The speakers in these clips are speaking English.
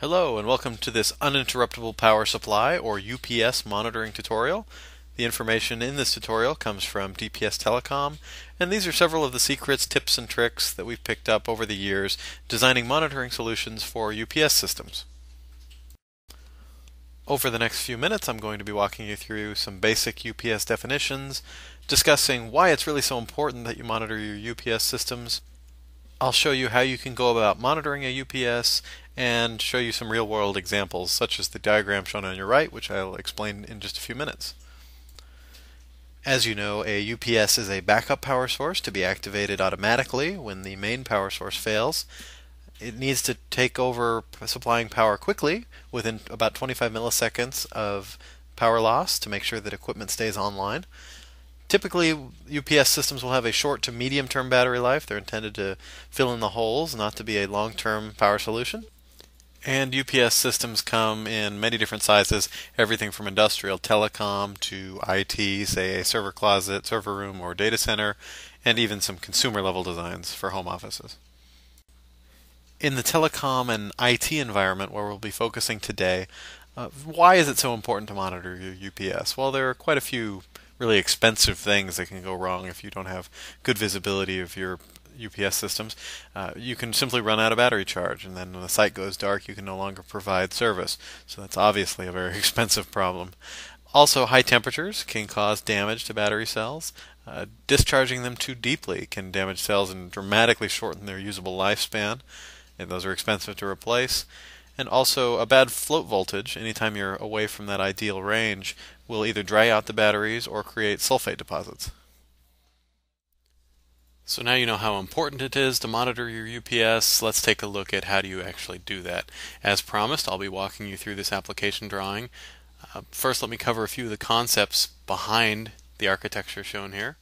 Hello and welcome to this uninterruptible power supply or UPS monitoring tutorial. The information in this tutorial comes from DPS Telecom and these are several of the secrets, tips and tricks that we've picked up over the years designing monitoring solutions for UPS systems. Over the next few minutes I'm going to be walking you through some basic UPS definitions, discussing why it's really so important that you monitor your UPS systems, I'll show you how you can go about monitoring a UPS and show you some real world examples such as the diagram shown on your right which I'll explain in just a few minutes. As you know, a UPS is a backup power source to be activated automatically when the main power source fails. It needs to take over supplying power quickly within about 25 milliseconds of power loss to make sure that equipment stays online. Typically, UPS systems will have a short to medium term battery life. They're intended to fill in the holes, not to be a long term power solution. And UPS systems come in many different sizes, everything from industrial telecom to IT, say a server closet, server room, or data center, and even some consumer level designs for home offices. In the telecom and IT environment where we'll be focusing today, uh, why is it so important to monitor your UPS? Well, there are quite a few really expensive things that can go wrong if you don't have good visibility of your UPS systems. Uh, you can simply run out of battery charge, and then when the site goes dark, you can no longer provide service. So that's obviously a very expensive problem. Also, high temperatures can cause damage to battery cells. Uh, discharging them too deeply can damage cells and dramatically shorten their usable lifespan, and those are expensive to replace. And also, a bad float voltage, anytime you're away from that ideal range, will either dry out the batteries or create sulfate deposits. So now you know how important it is to monitor your UPS. Let's take a look at how do you actually do that. As promised, I'll be walking you through this application drawing. Uh, first, let me cover a few of the concepts behind the architecture shown here.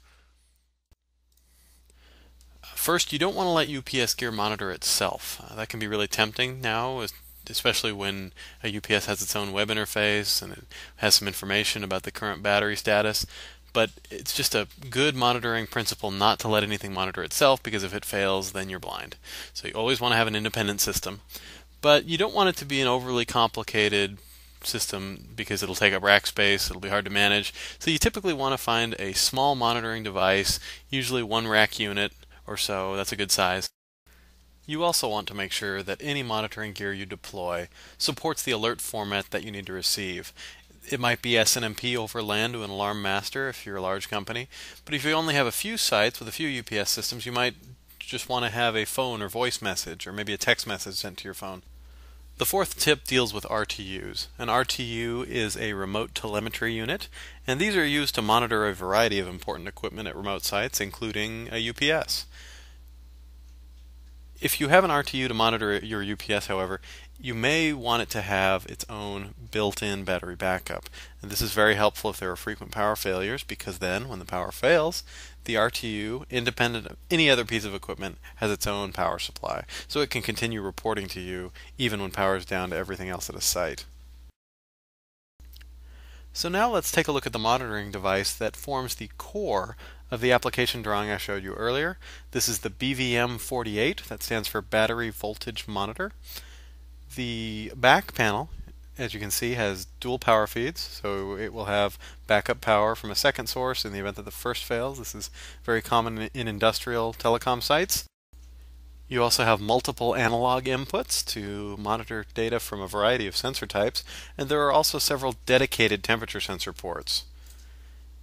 First, you don't want to let UPS gear monitor itself. Uh, that can be really tempting now especially when a UPS has its own web interface and it has some information about the current battery status. But it's just a good monitoring principle not to let anything monitor itself because if it fails, then you're blind. So you always want to have an independent system. But you don't want it to be an overly complicated system because it'll take up rack space, it'll be hard to manage. So you typically want to find a small monitoring device, usually one rack unit or so, that's a good size. You also want to make sure that any monitoring gear you deploy supports the alert format that you need to receive. It might be SNMP over LAN to an alarm master if you're a large company, but if you only have a few sites with a few UPS systems, you might just want to have a phone or voice message or maybe a text message sent to your phone. The fourth tip deals with RTUs. An RTU is a remote telemetry unit, and these are used to monitor a variety of important equipment at remote sites, including a UPS. If you have an RTU to monitor your UPS, however, you may want it to have its own built-in battery backup. And this is very helpful if there are frequent power failures because then when the power fails, the RTU, independent of any other piece of equipment, has its own power supply. So it can continue reporting to you even when power is down to everything else at a site. So now let's take a look at the monitoring device that forms the core of the application drawing I showed you earlier. This is the BVM48, that stands for Battery Voltage Monitor. The back panel, as you can see, has dual power feeds, so it will have backup power from a second source in the event that the first fails. This is very common in industrial telecom sites. You also have multiple analog inputs to monitor data from a variety of sensor types, and there are also several dedicated temperature sensor ports.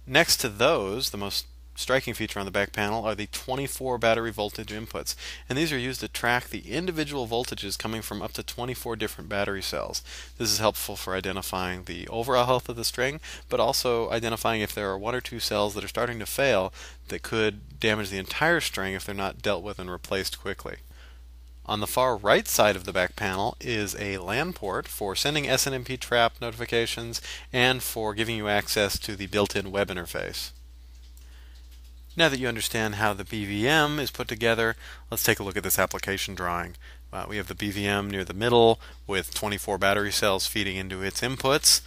Next to those, the most striking feature on the back panel are the 24 battery voltage inputs, and these are used to track the individual voltages coming from up to 24 different battery cells. This is helpful for identifying the overall health of the string, but also identifying if there are one or two cells that are starting to fail that could damage the entire string if they're not dealt with and replaced quickly. On the far right side of the back panel is a LAN port for sending SNMP trap notifications and for giving you access to the built-in web interface. Now that you understand how the BVM is put together, let's take a look at this application drawing. Uh, we have the BVM near the middle with 24 battery cells feeding into its inputs.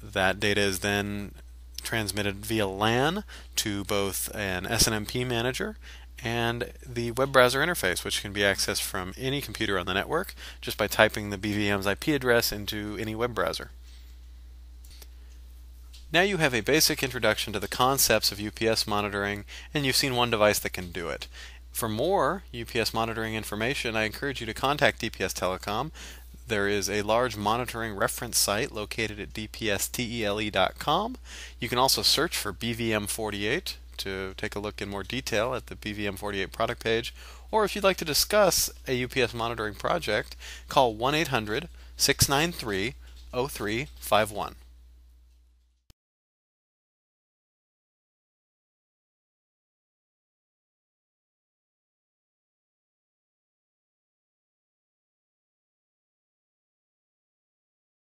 That data is then transmitted via LAN to both an SNMP manager and the web browser interface, which can be accessed from any computer on the network just by typing the BVM's IP address into any web browser. Now you have a basic introduction to the concepts of UPS monitoring, and you've seen one device that can do it. For more UPS monitoring information, I encourage you to contact DPS Telecom. There is a large monitoring reference site located at dpstele.com. You can also search for BVM48 to take a look in more detail at the BVM48 product page, or if you'd like to discuss a UPS monitoring project, call 1 800 693 0351.